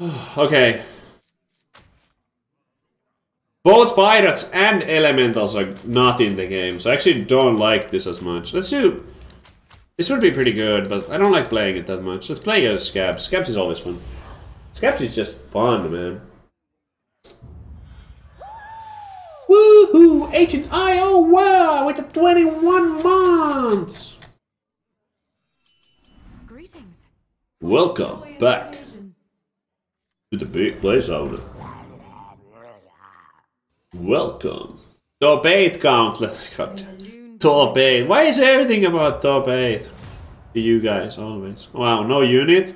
okay. Both pirates and elementals are not in the game, so I actually don't like this as much. Let's do... This would be pretty good, but I don't like playing it that much. Let's play a Scabbs. Scabbs is always fun. Scabbs is just fun, man. Woohoo! Agent Iowa with the 21 months! Greetings. Welcome back to the big Play Sauna. Welcome. Top 8 countless. God. Top 8. Why is everything about top 8? To you guys, always. Wow, no unit?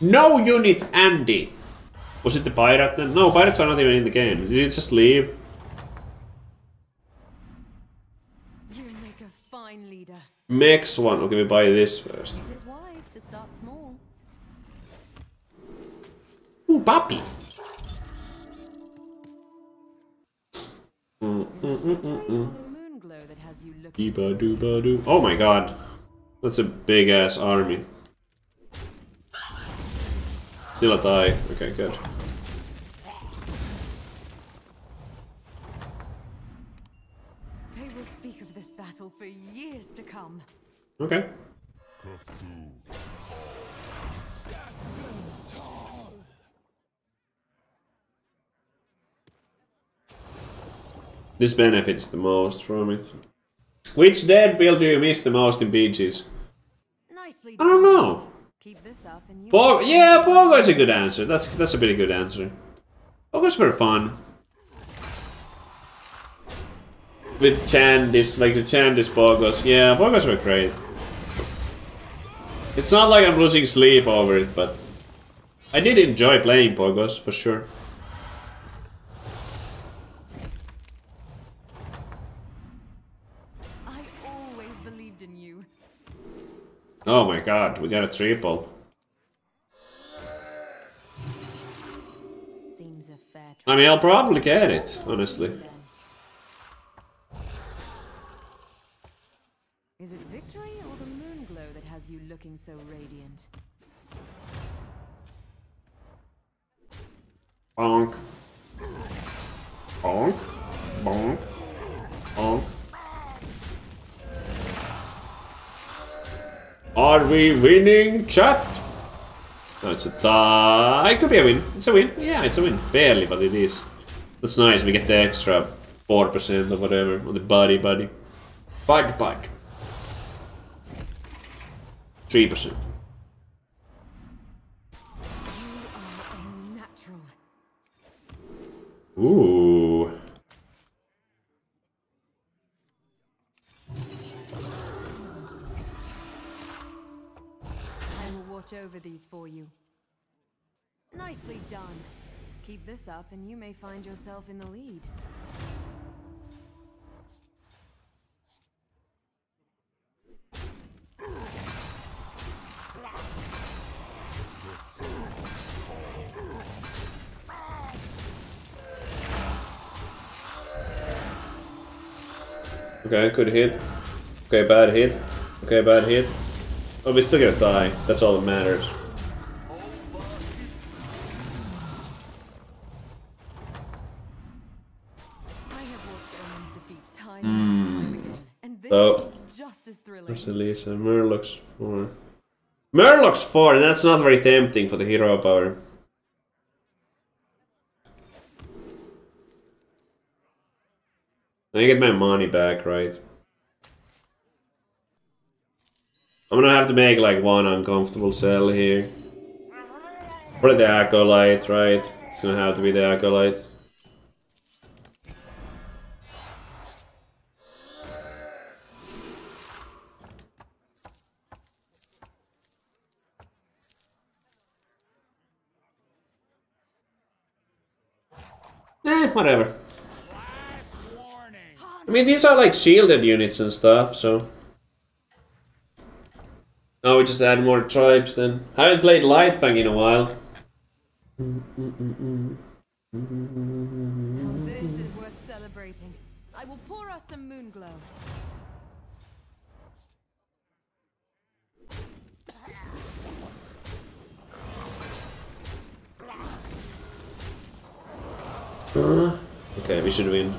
No unit, Andy! Was it the pirate then? No, pirates are not even in the game. Did you just leave? You make a fine leader. Max one. Okay, we buy this first. It is wise to start small. Ooh, puppy. Mm, mm, mm, mm, Pray mm. for the moon glow that has you looking so Dooba dooba doo. Oh my god. That's a big ass army. Still a tie. Okay, good. They will speak of this battle for years to come. Okay. This benefits the most from it. Which dead build do you miss the most in BGs? Nicely I don't know. Keep this up and you Bo yeah, Pogo's a good answer. That's that's a pretty good answer. Pogo's were fun. With Chandis, like the Chandis Pogos. Yeah, Pogos were great. It's not like I'm losing sleep over it, but I did enjoy playing Pogos, for sure. Oh my god, we got a triple. Seems a fair I mean, I'll probably get it, honestly. Is it victory or the moon glow that has you looking so radiant? Bonk. Bonk. Bonk. Bonk. Are we winning, chat? No, it's a tie. It could be a win. It's a win. Yeah, it's a win. Barely, but it is. That's nice. We get the extra 4% or whatever on the body, buddy. Bud, bud. 3%. You are a natural. Ooh. Watch over these for you. Nicely done. Keep this up and you may find yourself in the lead. Okay, good hit. Okay, bad hit. Okay, bad hit. Oh, we still gonna die. That's all that matters. I have watched Omen's defeat time and time again, So- is just as thrilling. Where's Elisa? Murlocs 4. Murlocs 4! That's not very tempting for the hero power. I get my money back, right? I'm gonna have to make like one uncomfortable cell here. Probably the Acolyte, right? It's gonna have to be the Acolyte. Eh, whatever. I mean, these are like shielded units and stuff, so... Oh, we just add more tribes then. Haven't played Lightfang in a while. This is worth celebrating. I will pour us some moon glow. Okay, we should win.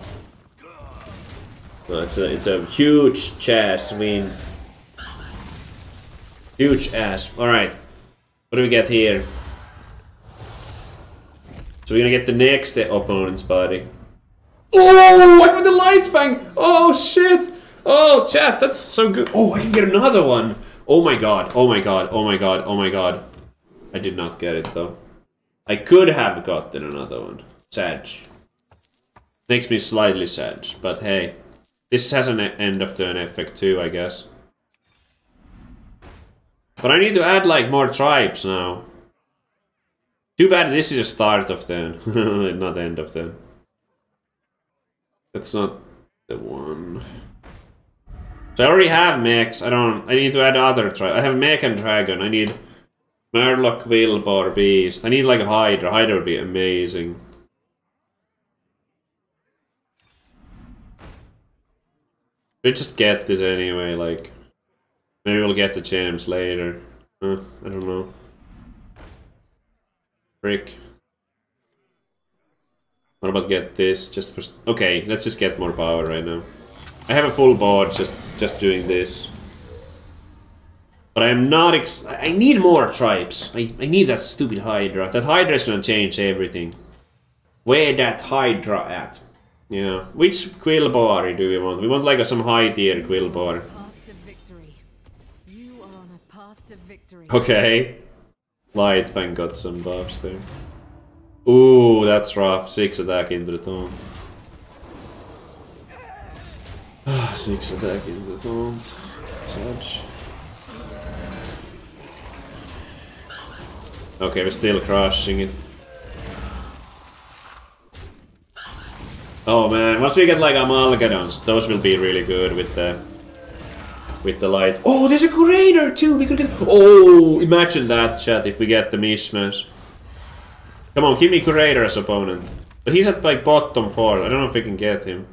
No, it's a it's a huge chest win. Huge ass. Alright. What do we get here? So we're gonna get the next opponent's body. Oh, I have the light fang! Oh shit! Oh chat, that's so good. Oh, I can get another one! Oh my god, oh my god, oh my god, oh my god. I did not get it though. I could have gotten another one. Sad. Makes me slightly sad, but hey. This has an end of turn effect too, I guess. But I need to add like more tribes now. Too bad this is a start of turn, not the end of turn. That's not the one. So I already have mechs. I don't. I need to add other. I have mech and dragon. I need Murloc, Quilboar, Beast. I need like a Hydra. Hydra would be amazing. We just get this anyway, like... Maybe we'll get the gems later. Uh, I don't know. Frick. What about get this, just for... Okay, let's just get more power right now. I have a full board just, just doing this. But I am not ex- I need more tribes. I, I need that stupid Hydra. That Hydra is gonna change everything. Where that Hydra at? Yeah. Which Quillbari do we want? We want like a, some high tier Quillbari. Okay. Light Fang got some buffs there. Ooh, that's rough. Six attack into the taunt. Ah, six attack into the taunt. Such. Okay, we're still crushing it. Oh man, once we get like Amalgadons, those will be really good with the with the light. Oh, there's a Curator too. We could get. Oh, imagine that chat if we get the Mishmash. Come on, give me Curator as opponent. But he's at like bottom four. I don't know if we can get him.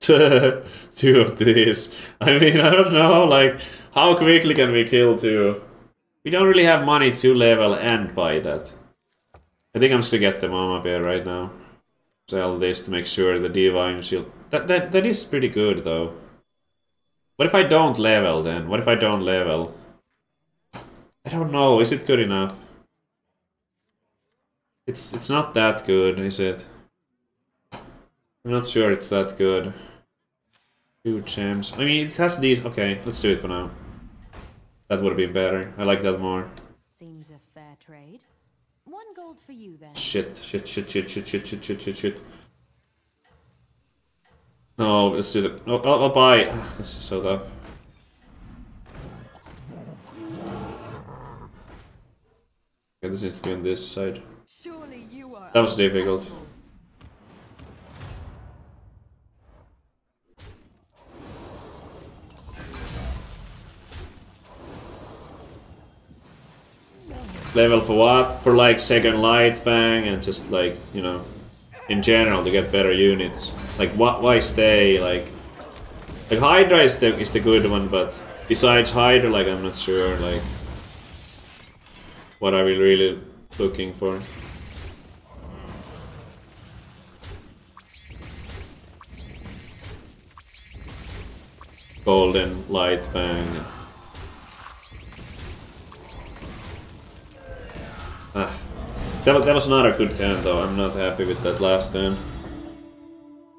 two of these. I mean, I don't know, like, how quickly can we kill two? We don't really have money to level and buy that. I think I'm just gonna get the Mama Bear right now. Sell this to make sure the Divine Shield... That, that, that is pretty good, though. What if I don't level, then? What if I don't level? I don't know, is it good enough? It's, it's not that good, is it? I'm not sure it's that good. Two gems. I mean, it has these. Okay, let's do it for now. That would have been better. I like that more. Seems a fair trade. One gold for you then. Shit, shit, shit, shit, shit, shit, shit, shit, shit, shit. No, let's do it. Oh, I'll, I'll buy. This is so tough. Okay, this needs to be on this side. Surely you are That was difficult. Level for what? For like second light fang and just like, you know, in general to get better units. Like what why stay like like Hydra is the is the good one, but besides Hydra like I'm not sure like what are we really looking for. Golden light fang That, that was not a good turn though, I'm not happy with that last turn.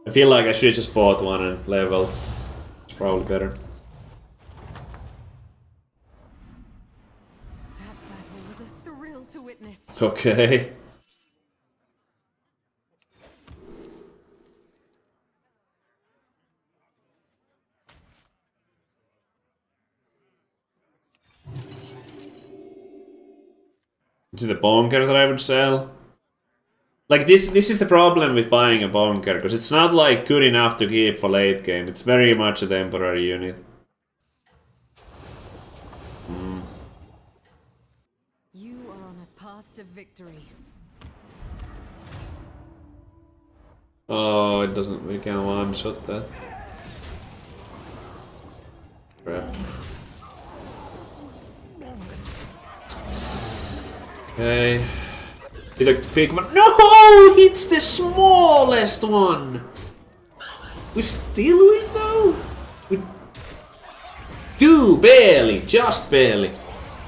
I feel like I should just bought one and level. It's probably better. That to witness. Okay. Is it bunker that I would sell? Like this this is the problem with buying a bunker, because it's not like good enough to keep for late game. It's very much a temporary unit. Mm. You are on a path to victory. Oh, it doesn't we can't one shot that. Crap. Okay. Did a big one. No! It's the smallest one! We still win though? We do, barely, just barely.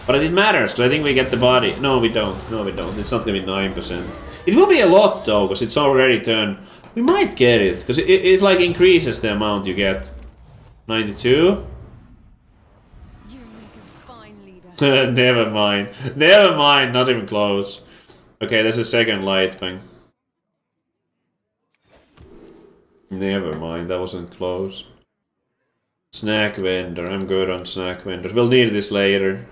But it matters, because I think we get the body. No, we don't. No, we don't. It's not going to be 9%. It will be a lot, though, because it's already turned... We might get it, because it, it, it, like, increases the amount you get. 92? Never mind. Never mind, not even close. Okay, there's a second Lightfang. Never mind, that wasn't close. Snack vendor, I'm good on snack vendors. We'll need this later.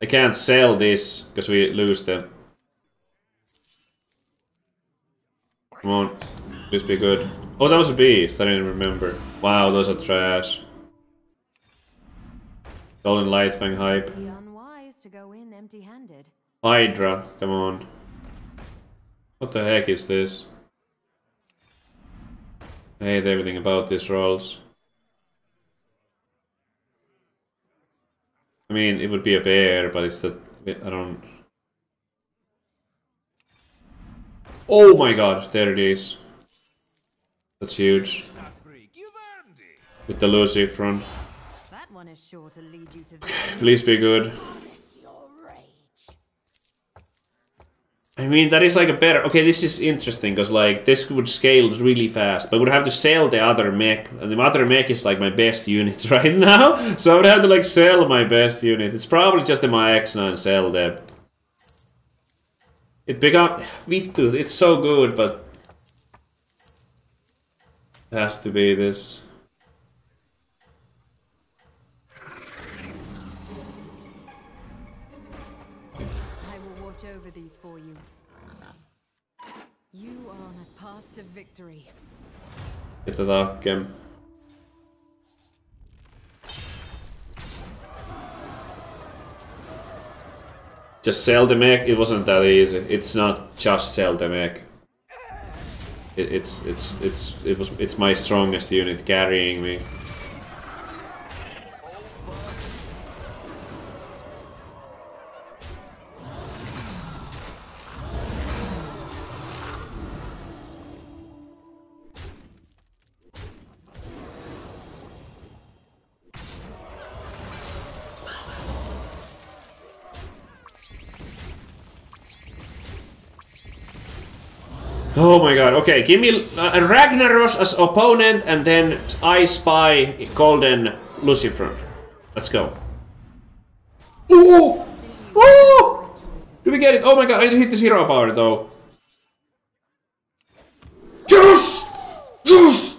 I can't sell this because we lose them. Come on, please be good. Oh, that was a beast. I didn't remember. Wow, those are trash. Golden Lightfang hype. Unwise to go in empty-handed. Hydra, come on. What the heck is this? I hate everything about these rolls. I mean, it would be a bear, but it's that I don't. Oh my god, there it is. That's huge. With the Lucifron. That one is sure to lead you to Please be good. I mean, that is like a better... Okay, this is interesting, because like, this would scale really fast, but I would have to sell the other mech, and the other mech is like my best unit right now, so I would have to like sell my best unit. It's probably just in my X9 sell them. It become... Vittu, it's so good, but... It has to be this. I will watch over these for you. You are on a path to victory. Get takem. Just sell the mech, it wasn't that easy. It's not just sell the mech. It, it's it's it's it was it's my strongest unit carrying me. Oh my god, okay, give me uh, Ragnaros as opponent and then I spy Golden Lucifron. Let's go. Oh! Oh! Do we get it? Oh my god, I need to hit the hero power though. Yes! Yes!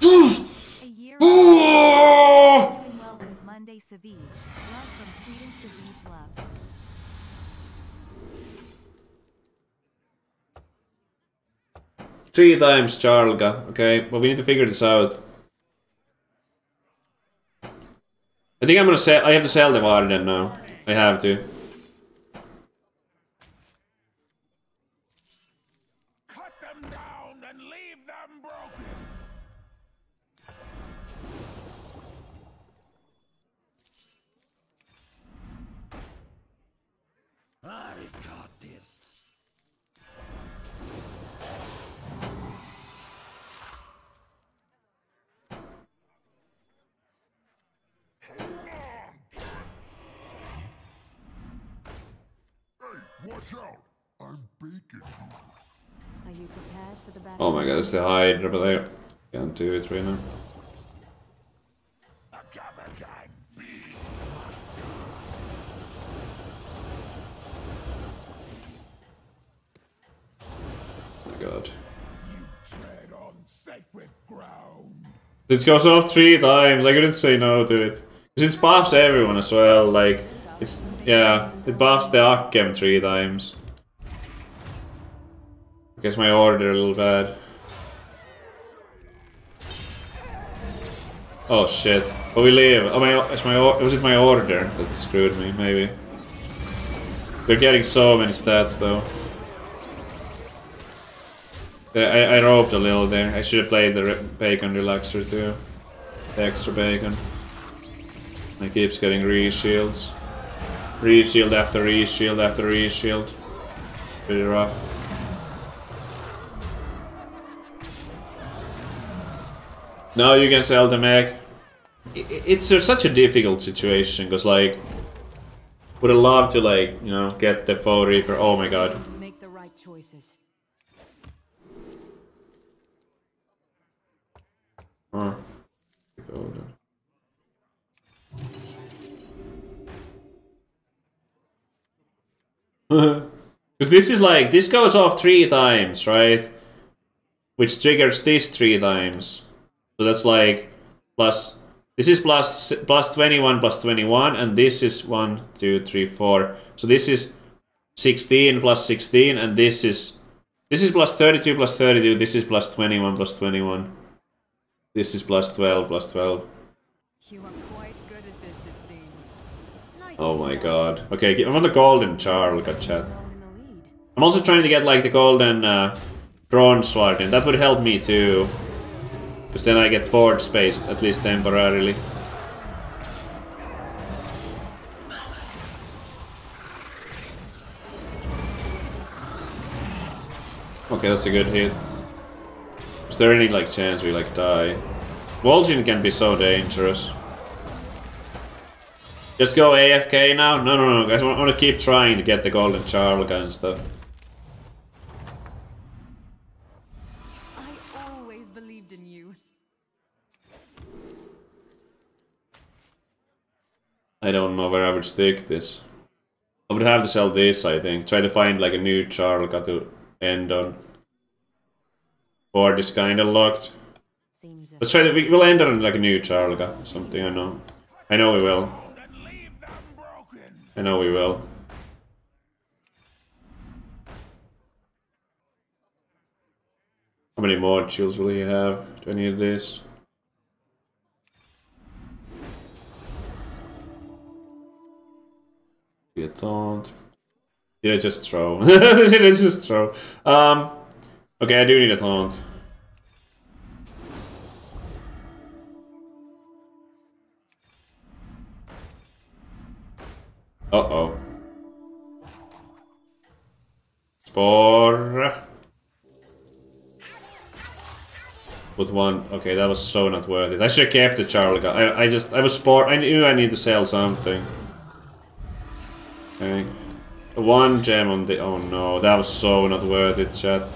Yes! A year Oh! living well with Monday Savige. Love from students Savige love. Three times Charlga, okay, but we need to figure this out. I think I'm gonna sell. I have to sell the Varden now. I have to. It's the Hydra, but I can't do it right now. This goes off three times. I couldn't say no to it. Because it buffs everyone as well. Like, it's. Yeah, it buffs the Akkem three times. I guess my order a little bad. Oh shit. But we leave. Oh my, it's my, was it my order that screwed me? Maybe. They're getting so many stats though. I, I roped a little there. I should have played the bacon relaxer too. The extra bacon. He keeps getting re-shields. Re-shield after re-shield after re-shield. Pretty rough. Now you can sell the mech. It's a, such a difficult situation, because like... Would have loved to like, you know, get the Foe Reaper. Oh my god. Make the right choices. Huh. Because this is like, this goes off three times, right? Which triggers this three times. So that's like, plus, this is plus, plus 21 plus 21, and this is 1, 2, 3, 4. So this is 16 plus 16, and this is, this is plus 32 plus 32, this is plus 21 plus 21. This is plus 12, plus 12. You are quite good at this, it seems. Nicely Oh my god. Okay, I'm on the golden char, look at chat. Yourself in the lead. I'm also trying to get like the golden uh, bronze sword and That would help me too. Because then I get board space, at least temporarily. Okay, that's a good hit. Is there any like chance we like die? Vol'jin can be so dangerous. Just go AFK now? No, no, no, guys. I want to keep trying to get the golden Charlga and stuff. I don't know where I would stick this. I would have to sell this, I think. Try to find like a new Charlga to end on. Or this kind of locked. Let's try to. we- We'll end on like a new Charlga. Something I know. I know we will. I know we will. How many more modules will he have? Do I need this? A taunt. Did I just throw? Did I just throw? Um, okay, I do need a taunt. Uh-oh. Spore. With one. Okay, that was so not worth it. I should have kept the Charlie. I, I just, I was spore. I knew I need to sell something. Okay. One gem on the. Oh no, that was so not worth it, chat.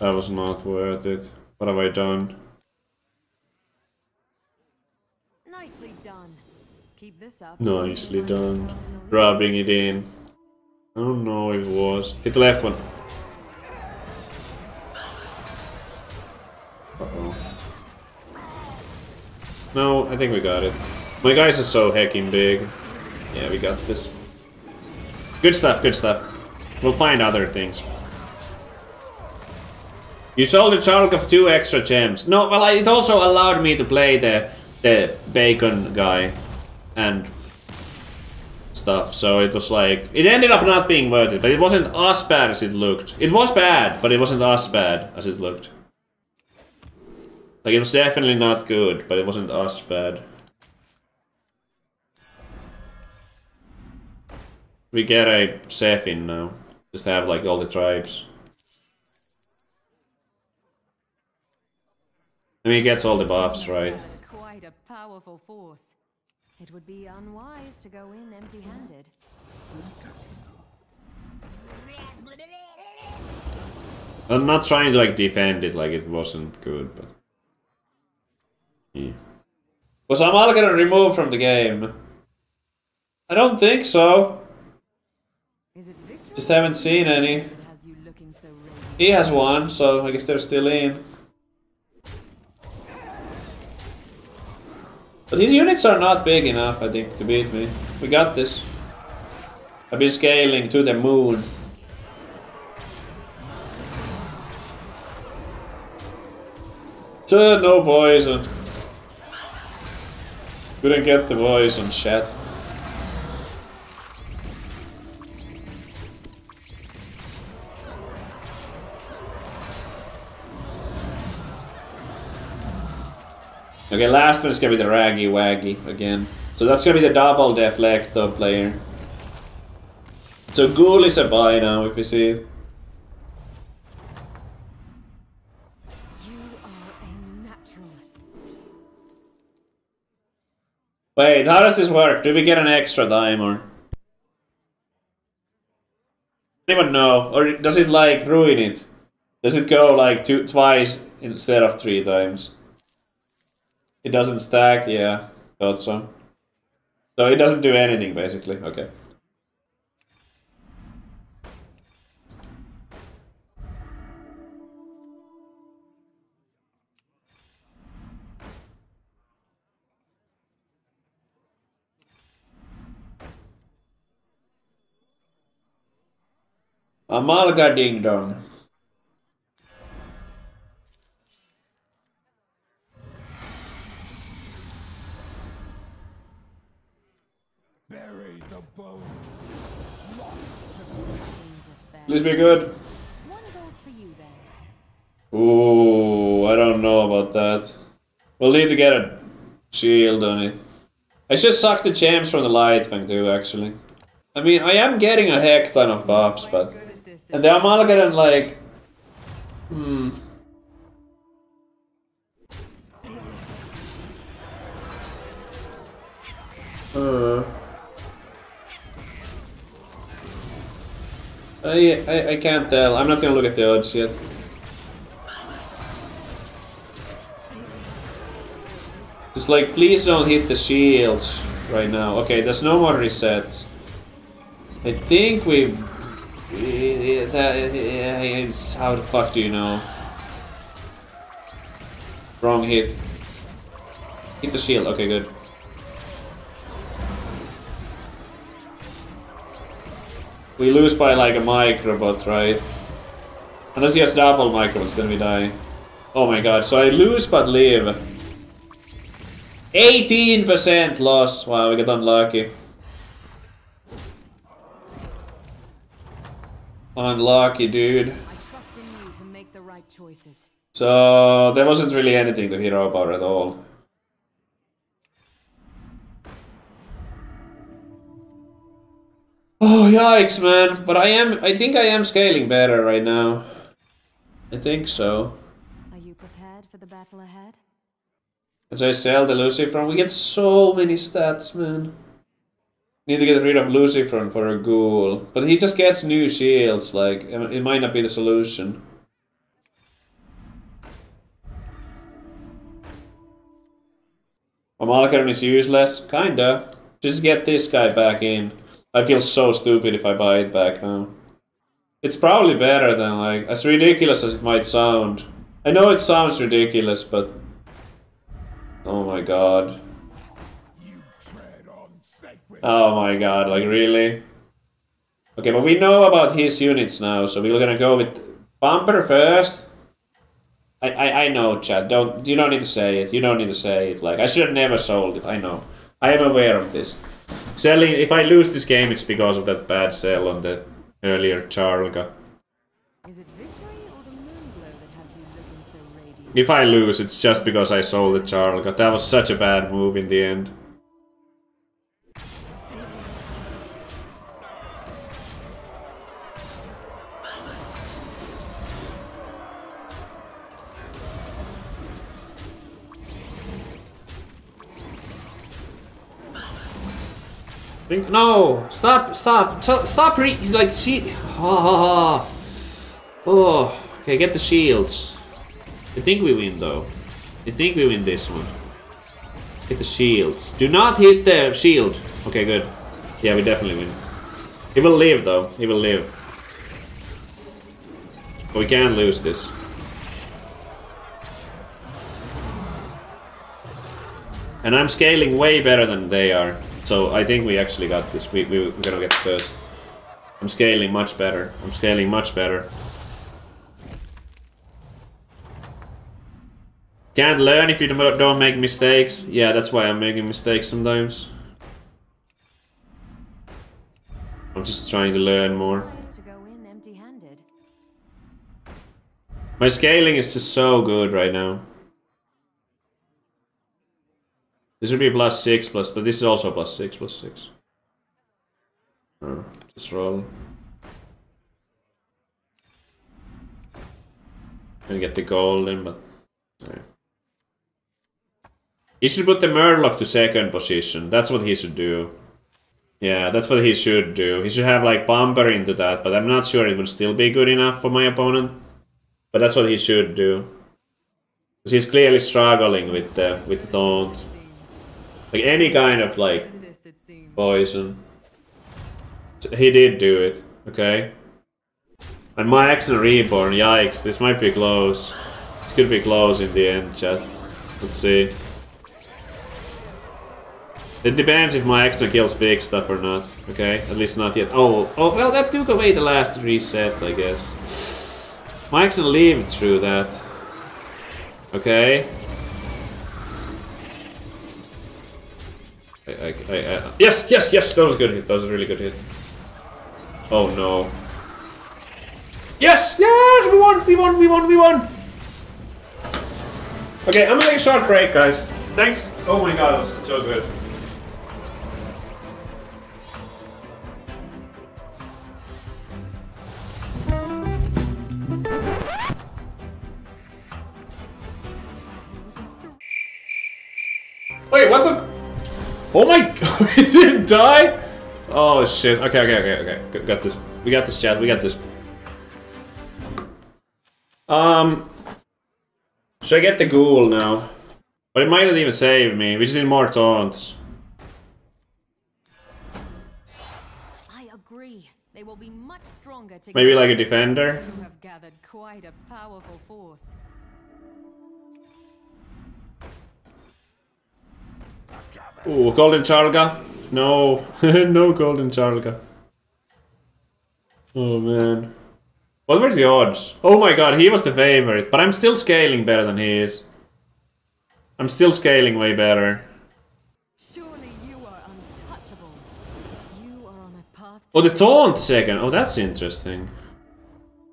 That was not worth it. What have I done? nicely done. Keep this up. Nicely done. yourself in the lead. Rubbing it in. I don't know if it was. Hit the left one. Uh-oh. No, I think we got it. My guys are so hecking big. Yeah, we got this. Good stuff, good stuff. We'll find other things. You sold the Charlga of two extra gems. No, well, I, it also allowed me to play the the bacon guy and stuff. So it was like it ended up not being worth it, but it wasn't as bad as it looked. It was bad, but it wasn't as bad as it looked. Like it was definitely not good, but it wasn't as bad. We get a Sephin now. Just have like all the tribes. And he gets all the buffs, right? Quite a powerful force. It would be unwise to go in empty-handed. I'm not trying to like defend it like it wasn't good, but yeah. Was Amal gonna remove from the game? I don't think so. Just haven't seen any. He has one, so I guess they're still in. But his units are not big enough, I think, to beat me. We got this. I've been scaling to the moon. Duh, no poison. Couldn't get the poison, chat. Okay, last one is gonna be the Raggy Waggy again. So that's gonna be the double deflecto player. So Ghoul is a buy now if you see it. Wait, how does this work? Do we get an extra dime or? Anyone know? Or does it like ruin it? Does it go like two twice instead of three times? It doesn't stack, yeah. Thought so. So it doesn't do anything basically, okay. Amalga Ding Dong. Be good. One gold for you then. Ooh, I don't know about that. We'll need to get a shield on it. I should suck the gems from the Lightfang too, actually. I mean, I am getting a heck ton of buffs, but... Good at this. And the Amalgadon, like... Hmm... Uh... I, I, I can't tell. I'm not gonna look at the odds yet. Just like, please don't hit the shields right now. Okay, there's no more resets. I think we... That, how the fuck do you know? Wrong hit. Hit the shield, okay good. We lose by like a microbot, right? Unless he has double microbots, then we die. Oh my god, so I lose but live. 18% loss! Wow, we got unlucky. Unlucky, dude. I trust in you to make the right. So, there wasn't really anything to hero about at all. Oh, yikes, man. But I am, I think I am scaling better right now. I think so. Are you prepared for the battle ahead? As I sell the Lucifron, we get so many stats, man. Need to get rid of Lucifron for a ghoul. But he just gets new shields, like, it might not be the solution. Amalgadon is useless? Kinda. Just get this guy back in. I feel so stupid if I buy it back now. It's probably better than, like, as ridiculous as it might sound. I know it sounds ridiculous, but... Oh my god. Oh my god, like really? Okay, but we know about his units now, so we're gonna go with Bumper first. I, I, I know, Chad. Don't you don't need to say it. You don't need to say it. Like I should have never sold it. I know. I am aware of this. Selling. If I lose this game, it's because of that bad sell on the earlier Charlga. Is it victory or the moonglow that has you looking so radiant? If I lose, it's just because I sold the Charlga. That was such a bad move in the end. Think- No! Stop! Stop! Stop! Re- like, see. Oh, oh. Okay, get the shields. I think we win though. I think we win this one. Hit the shields. Do not hit the shield. Okay, good. Yeah, we definitely win. He will live though. He will live. But we can't lose this. And I'm scaling way better than they are. So I think we actually got this. We, we, we're gonna get first. I'm scaling much better. I'm scaling much better. Can't learn if you don't make mistakes. Yeah, that's why I'm making mistakes sometimes. I'm just trying to learn more. My scaling is just so good right now. This would be plus 6 plus, but this is also plus 6 plus 6. Oh, just roll. And get the gold in, but... Yeah. He should put the Murloc to second position. That's what he should do. Yeah, that's what he should do. He should have like bumper into that, but I'm not sure it would still be good enough for my opponent. But that's what he should do. Because he's clearly struggling with the with the taunt. Like any kind of like poison. He did do it, okay? And my action reborn, yikes, this might be close. This could be close in the end, chat. Let's see. It depends if my extra kills big stuff or not, okay? At least not yet. Oh, oh well, that took away the last reset, I guess. My extra lived through that. Okay. I, I, I, yes, yes, yes, that was a good hit. That was a really good hit. Oh no. Yes, yes, we won, we won, we won, we won. Okay, I'm gonna take a short break, guys. Thanks. Oh my god, that was so good. Oh my god, it didn't die? Oh shit. Okay, okay, okay, okay. Got this. We got this, Chad. We got this. Um. Should I get the ghoul now? But it might not even save me. We just need more taunts. I agree. They will be much stronger together. Maybe like a defender? You have gathered quite a powerful force. Ooh, golden Charlga? No. no golden Charlga. Oh man. What were the odds? Oh my god, he was the favorite, but I'm still scaling better than he is. I'm still scaling way better. Surely you are untouchable. You are on a path Oh, the taunt second. Oh, that's interesting.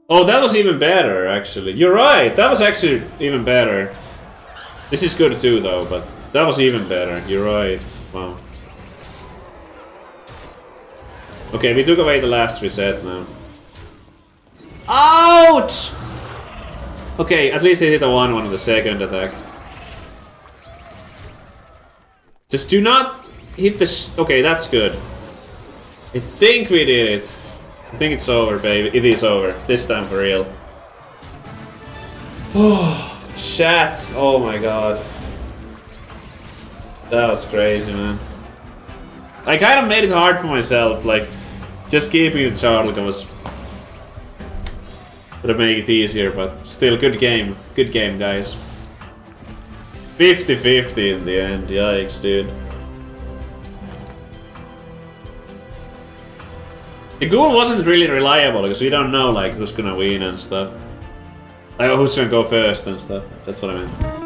Oh, that was even better, actually. You're right, that was actually even better. This is good too, though, but that was even better. You're right. Wow. Okay, we took away the last reset now. Ouch! Okay, at least they did a 1 1 on the second attack. Just do not hit the sh Okay, that's good. I think we did it. I think it's over, baby. It is over. This time for real. Oh, shat. Oh my god. That was crazy, man. I kind of made it hard for myself, like, just keeping the Charlga was... Would make it easier, but still, good game. Good game, guys. 50-50 in the end, yikes, dude. The ghoul wasn't really reliable because we don't know like who's gonna win and stuff. Like who's gonna go first and stuff. That's what I meant.